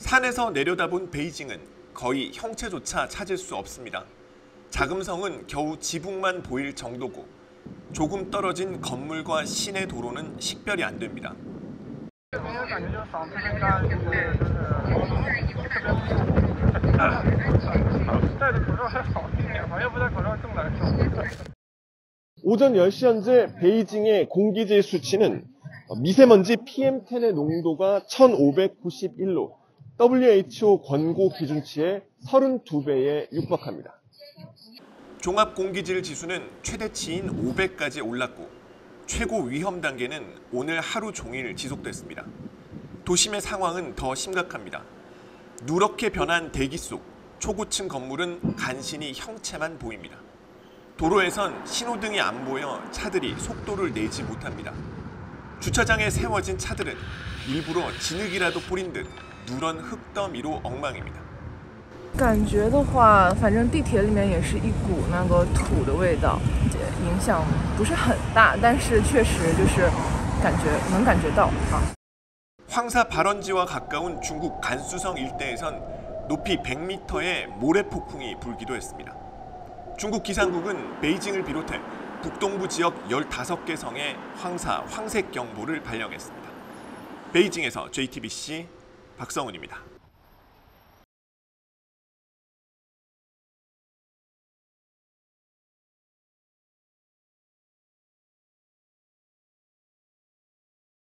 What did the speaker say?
산에서 내려다본 베이징은 거의 형체조차 찾을 수 없습니다. 자금성은 겨우 지붕만 보일 정도고 조금 떨어진 건물과 시내 도로는 식별이 안 됩니다. 오전 10시 현재 베이징의 공기질 수치는 미세먼지 PM10의 농도가 1591로 WHO 권고 기준치의 32배에 육박합니다. 종합 공기질 지수는 최대치인 500까지 올랐고 최고 위험 단계는 오늘 하루 종일 지속됐습니다. 도심의 상황은 더 심각합니다. 누렇게 변한 대기 속 초고층 건물은 간신히 형체만 보입니다. 도로에선 신호등이 안 보여 차들이 속도를 내지 못합니다. 주차장에 세워진 차들은 일부러 진흙이라도 뿌린 듯 누런 흙더미로 엉망입니다. 感觉的话，反正地铁里面也是一股那个土的味道，影响不是很大，但是确实就是感觉能感觉到啊。 황사 발원지와 가까운 중국 간수성 일대에선 높이 100m의 모래 폭풍이 불기도 했습니다. 중국 기상국은 베이징을 비롯해 북동부 지역 15개 성에 황사, 황색 경보를 발령했습니다. 베이징에서 JTBC 박성훈입니다.